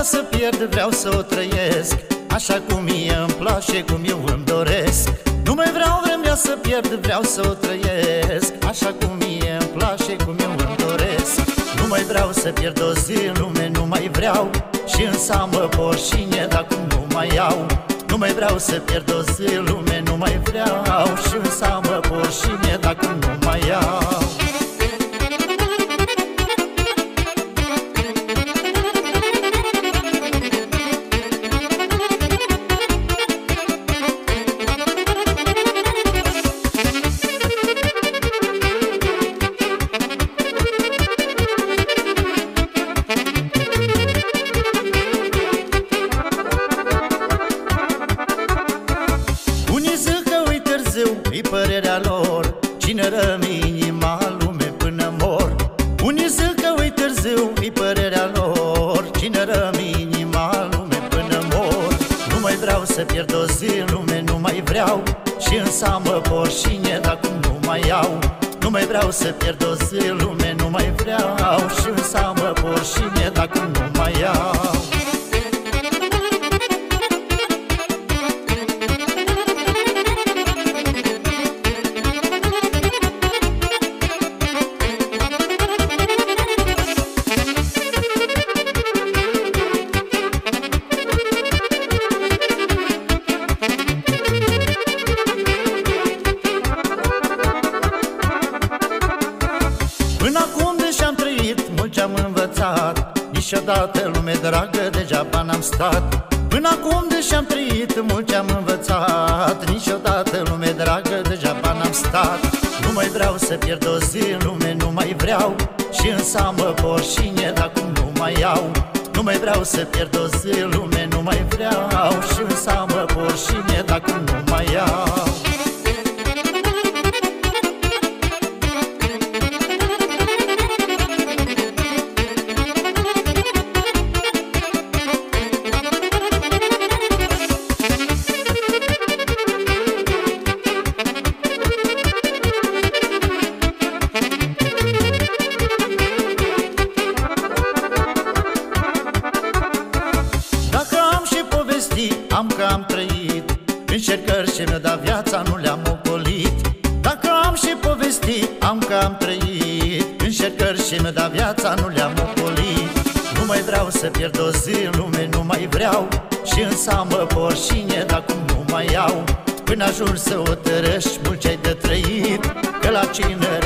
vreau să pierd, vreau să o trăiesc. Așa cum mie îmi place, cum eu îmi doresc. Nu mai vreau vremea să pierd, vreau să o trăiesc. Așa cum mie îmi place, cum eu îmi doresc. Nu mai vreau să pierd o zi în lume, nu mai vreau. Și înseamă poșine, dar cum nu mai iau nu mai vreau să pierd o zi lume, nu mai vreau. Și înseamă porșine dacă nu mai iau lor. Cine rămâne inima lume până mor? Unii zic că e târziu, e părerea lor. Cine rămâne inima lume până mor? Nu mai vreau să pierd o zi în lume, nu mai vreau. Și însă mă porșine dacă nu mai iau Nu mai vreau să pierd o zi în lume, nu mai vreau. Și însă ce-am învățat. Niciodată lume dragă, degeaba n-am stat. Până acum deși am trăit, mult ce-am învățat. Niciodată lume dragă, degeaba n-am stat. Nu mai vreau să pierd o zi în lume, nu mai vreau. Și însă mă porșine dacă nu mai iau Nu mai vreau să pierd o zi în lume, nu mai vreau. Și însă mă porșine dacă nu mai iau am că am trăit Încercări ce mi-a dat viața, nu le-am ocolit. Dacă am și povesti, am că am trăit Încercări ce mi-a dat viața, nu le-am ocolit. Nu mai vreau să pierd o zi în lume, nu mai vreau. Și însă mă porșine dacă nu mai iau Până ajungi să o tărăști mult ce-ai de trăit Că la cine